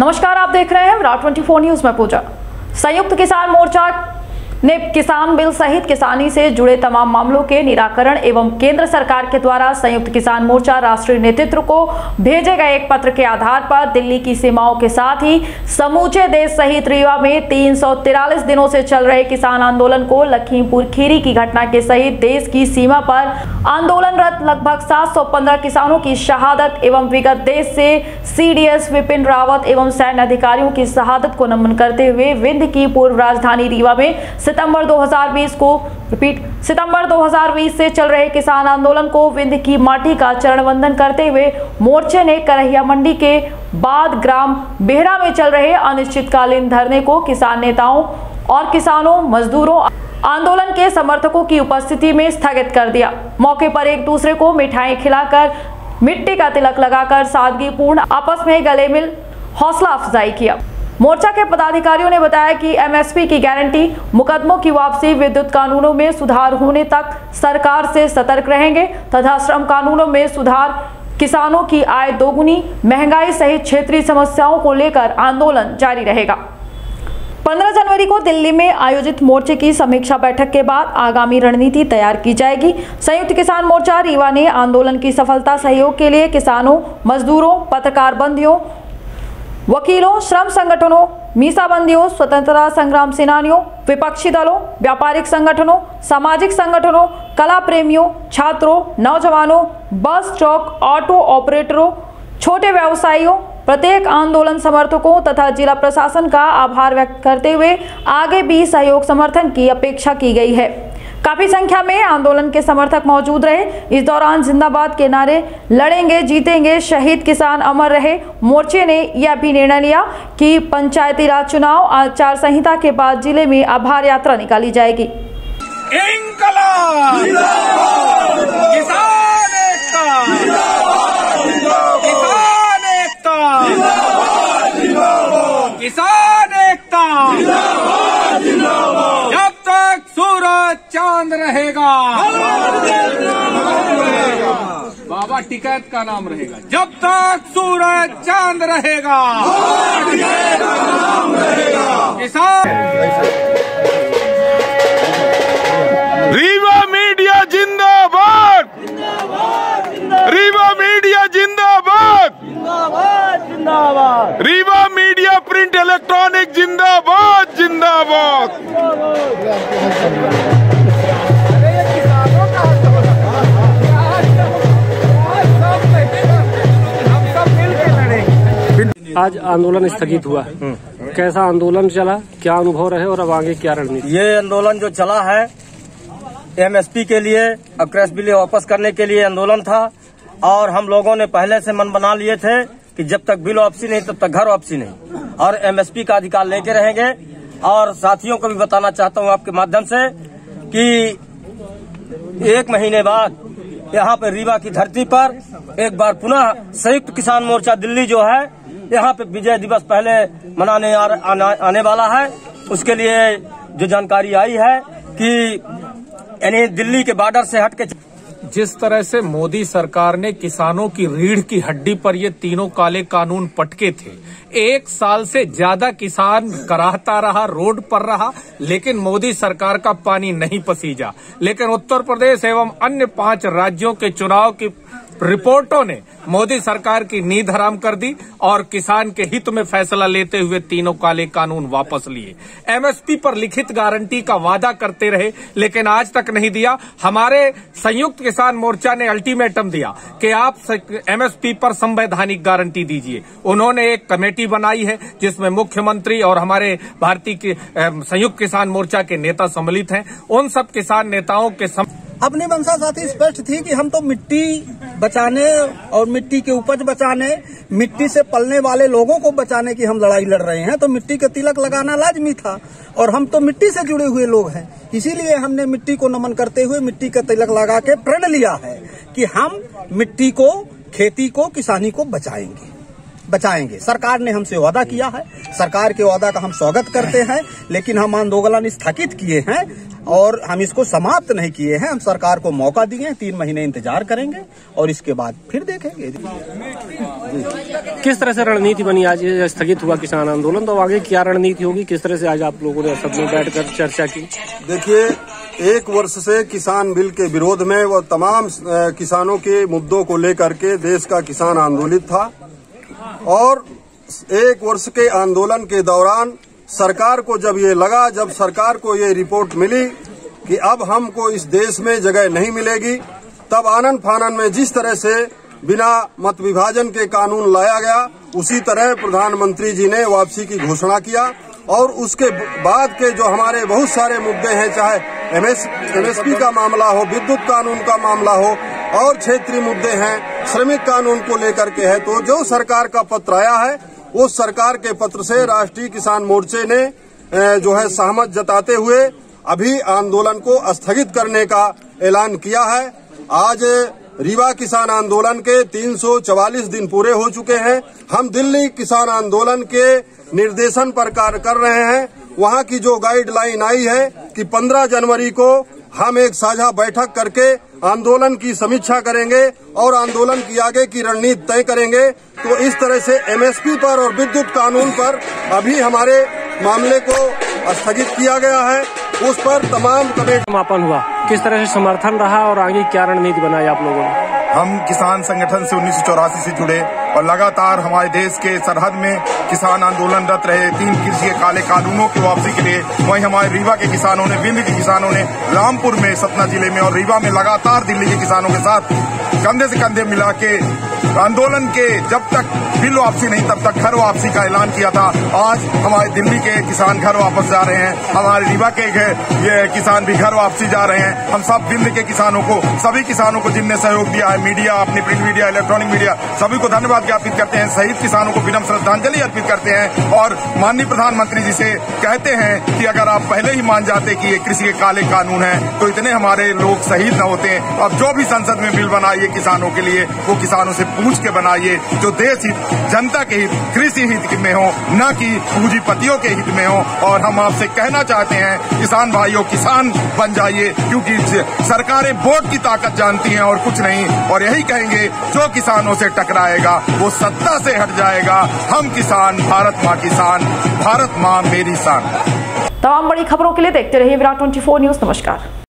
नमस्कार आप देख रहे हैं विराट 24 न्यूज़ में पूजा। संयुक्त किसान मोर्चा ने किसान बिल सहित किसानी से जुड़े तमाम मामलों के निराकरण एवं केंद्र सरकार के द्वारा संयुक्त किसान मोर्चा राष्ट्रीय नेतृत्व को भेजे गए एक पत्र के आधार पर दिल्ली की सीमाओं के साथ ही समूचे देश सहित रीवा में तीन दिनों से चल रहे किसान आंदोलन को लखीमपुर खीरी की घटना के सहित देश की सीमा पर आंदोलनरत लगभग 715 किसानों की शहादत एवं विगत देश से सीडीएस विपिन रावत एवं सैन्य अधिकारियों की शहादत को नमन करते हुए विंध्य की पूर्व राजधानी रीवा में सितंबर 2020 को रिपीट सितंबर 2020 से चल रहे किसान आंदोलन को विंध्य की माटी का चरण वंदन करते हुए मोर्चे ने करहिया मंडी के बाद ग्राम बेहरा में चल रहे अनिश्चितकालीन धरने को किसान नेताओं और किसानों, मजदूरों, आंदोलन के समर्थकों की उपस्थिति में स्थगित कर दिया। मौके पर एक दूसरे को मिठाई खिलाकर, मिट्टी का तिलक लगाकर सादगीपूर्ण आपस में गले मिल हौसला अफजाई किया। मोर्चा के पदाधिकारियों ने बताया कि एमएसपी की गारंटी, मुकदमों की वापसी, विद्युत कानूनों में सुधार होने तक सरकार से सतर्क रहेंगे तथा श्रम कानूनों में सुधार, किसानों की आय दोगुनी, महँगाई सहित क्षेत्रीय समस्याओं को लेकर आंदोलन जारी रहेगा। 15 जनवरी को दिल्ली में आयोजित मोर्चे की समीक्षा बैठक के बाद आगामी रणनीति तैयार की जाएगी। संयुक्त किसान मोर्चा रीवा ने आंदोलन की सफलता, सहयोग के लिए किसानों, मजदूरों, पत्रकार बंदियों वकीलों, श्रम संगठनों, मीसाबंदियों, स्वतंत्रता संग्राम सेनानियों, विपक्षी दलों, व्यापारिक संगठनों, सामाजिक संगठनों कला प्रेमियों छात्रों, नौजवानों, बस ट्रक ऑटो ऑपरेटरों, छोटे व्यवसायियों, प्रत्येक आंदोलन समर्थकों तथा जिला प्रशासन का आभार व्यक्त करते हुए आगे भी सहयोग समर्थन की अपेक्षा की गई है। काफ़ी संख्या में आंदोलन के समर्थक मौजूद रहे। इस दौरान जिंदाबाद के नारे लड़ेंगे, जीतेंगे शहीद किसान अमर रहे। मोर्चे ने यह भी निर्णय लिया कि पंचायती राज चुनाव, आचार संहिता के बाद ज़िले में आभार यात्रा निकाली जाएगी इंकलाब किसान एकता किसान एकता किसान एकता जब तक सूरज चाँद रहेगा। बाबा टिकैत का नाम रहेगा। जब तक सूरज चाँद रहेगा। किसान आज आंदोलन स्थगित हुआ। कैसा आंदोलन चला? क्या अनुभव रहे और अब आगे क्या रणनीति? ये आंदोलन जो चला है एमएसपी के लिए और क्रैश बिल वापस करने के लिए आंदोलन था और हम लोगों ने पहले से मन बना लिए थे कि जब तक बिल वापसी नहीं तब तक घर वापसी नहीं। और एमएसपी का अधिकार लेके रहेंगे। और साथियों को भी बताना चाहता हूँ आपके माध्यम से कि एक महीने बाद यहाँ पे रीवा की धरती पर एक बार पुनः संयुक्त किसान मोर्चा दिल्ली जो है यहाँ पे विजय दिवस पहले मनाने आ, आना, आने वाला है। उसके लिए जो जानकारी आई है कि यानी दिल्ली के बॉर्डर से हट के जिस तरह से मोदी सरकार ने किसानों की रीढ़ की हड्डी पर ये तीनों काले कानून पटके थे एक साल से ज़्यादा किसान कराहता रहा रोड पर रहा लेकिन मोदी सरकार का पानी नहीं पसीजा। लेकिन उत्तर प्रदेश एवं अन्य पाँच राज्यों के चुनाव की रिपोर्टों ने मोदी सरकार की नींद हराम कर दी और किसान के हित में फैसला लेते हुए तीनों काले कानून वापस लिए। एमएसपी पर लिखित गारंटी का वादा करते रहे, लेकिन आज तक नहीं दिया। हमारे संयुक्त किसान मोर्चा ने अल्टीमेटम दिया कि आप एमएसपी पर संवैधानिक गारंटी दीजिए। उन्होंने एक कमेटी बनाई है, जिसमें मुख्यमंत्री और हमारे भारतीय संयुक्त किसान मोर्चा के नेता सम्मिलित हैं। उन सब किसान नेताओं के सम... अपनी मंशा साथी स्पष्ट थी कि हम तो मिट्टी बचाने और मिट्टी के उपज बचाने, मिट्टी से पलने वाले लोगों को बचाने की हम लड़ाई लड़ रहे हैं। तो मिट्टी के तिलक लगाना लाजमी था और हम तो मिट्टी से जुड़े हुए लोग हैं। इसीलिए हमने मिट्टी को नमन करते हुए मिट्टी का तिलक लगा के प्रण लिया है कि हम मिट्टी को, खेती को, किसानी को बचाएँगे। बचाएँगे। सरकार ने हमसे वादा किया है। सरकार के वादा का हम स्वागत करते हैं लेकिन हम आंदोलन स्थगित किए हैं और हम इसको समाप्त नहीं किए हैं। हम सरकार को मौका दिए हैं तीन महीने इंतज़ार करेंगे और इसके बाद फिर देखेंगे। किस तरह से रणनीति बनी? आज स्थगित हुआ किसान आंदोलन तो आगे क्या रणनीति होगी? किस तरह से आज आप लोगों ने सब में बैठकर चर्चा की? देखिए एक वर्ष से किसान बिल के विरोध में व तमाम किसानों के मुद्दों को लेकर के देश का किसान आंदोलित था। और एक वर्ष के आंदोलन के दौरान सरकार को जब ये लगा, जब सरकार को ये रिपोर्ट मिली कि अब हमको इस देश में जगह नहीं मिलेगी, तब आनंद फानन में जिस तरह से बिना मत विभाजन के कानून लाया गया, उसी तरह प्रधानमंत्री जी ने वापसी की घोषणा किया। और उसके बाद के जो हमारे बहुत सारे मुद्दे हैं, चाहे एमएस एमएसपी का मामला हो, विद्युत कानून का मामला हो, और क्षेत्रीय मुद्दे हैं श्रमिक कानून को लेकर के है तो जो सरकार का पत्र आया है, उस सरकार के पत्र से राष्ट्रीय किसान मोर्चे ने जो है सहमत जताते हुए अभी आंदोलन को स्थगित करने का ऐलान किया है। आज रीवा किसान आंदोलन के 344 दिन पूरे हो चुके हैं। हम दिल्ली किसान आंदोलन के निर्देशन पर कार्य कर रहे हैं। वहाँ की जो गाइडलाइन आई है कि 15 जनवरी को हम एक साझा बैठक करके आंदोलन की समीक्षा करेंगे और आंदोलन की आगे की रणनीति तय करेंगे। तो इस तरह से एमएसपी पर और विद्युत कानून पर अभी हमारे मामले को स्थगित किया गया है। उस पर तमाम कमेटी समापन हुआ। किस तरह से समर्थन रहा और आगे क्या रणनीति बनाई आप लोगों ने? हम किसान संगठन से उन्नीस सौ चौरासी से जुड़े और लगातार हमारे देश के सरहद में किसान आंदोलनरत रहे। तीन कृषि काले कानूनों की वापसी के लिए वहीं हमारे रीवा के किसानों ने, विंध्य के किसानों ने, रामपुर में, सतना ज़िले में और रीवा में लगातार दिल्ली के किसानों के साथ कंधे से कंधे मिला के आंदोलन के जब तक बिल वापसी नहीं, तब तक घर वापसी का ऐलान किया था। आज हमारे दिल्ली के किसान घर वापस जा रहे हैं। हमारे रीवा के ये किसान भी घर वापसी जा रहे हैं। हम सब विंध्य के किसानों को, सभी किसानों को जिनने सहयोग दिया है, मीडिया, अपनी प्रिंट मीडिया, इलेक्ट्रॉनिक मीडिया, सभी को धन्यवाद। ज्ञापित करते हैं। शहीद किसानों को विनम्र श्रद्धांजलि अर्पित करते हैं और माननीय प्रधानमंत्री जी से कहते हैं कि अगर आप पहले ही मान जाते कि ये कृषि के काले कानून है तो इतने हमारे लोग शहीद न होते। अब जो भी संसद में बिल बनाइए किसानों के लिए, वो किसानों से पूछ के बनाइए, जो देश हित, जनता के हित, कृषि हित में हो, न कि पूंजीपतियों के हित में हो। और हम आपसे कहना चाहते हैं, किसान भाइयों, किसान बन जाइए, क्योंकि सरकारें वोट की ताकत जानती हैं और कुछ नहीं। और यही कहेंगे, जो किसानों से टकराएगा वो सत्ता से हट जाएगा। हम किसान, भारत माँ किसान, भारत माँ मेरी शान। तमाम बड़ी खबरों के लिए देखते रहिए विराट 24 न्यूज़, नमस्कार।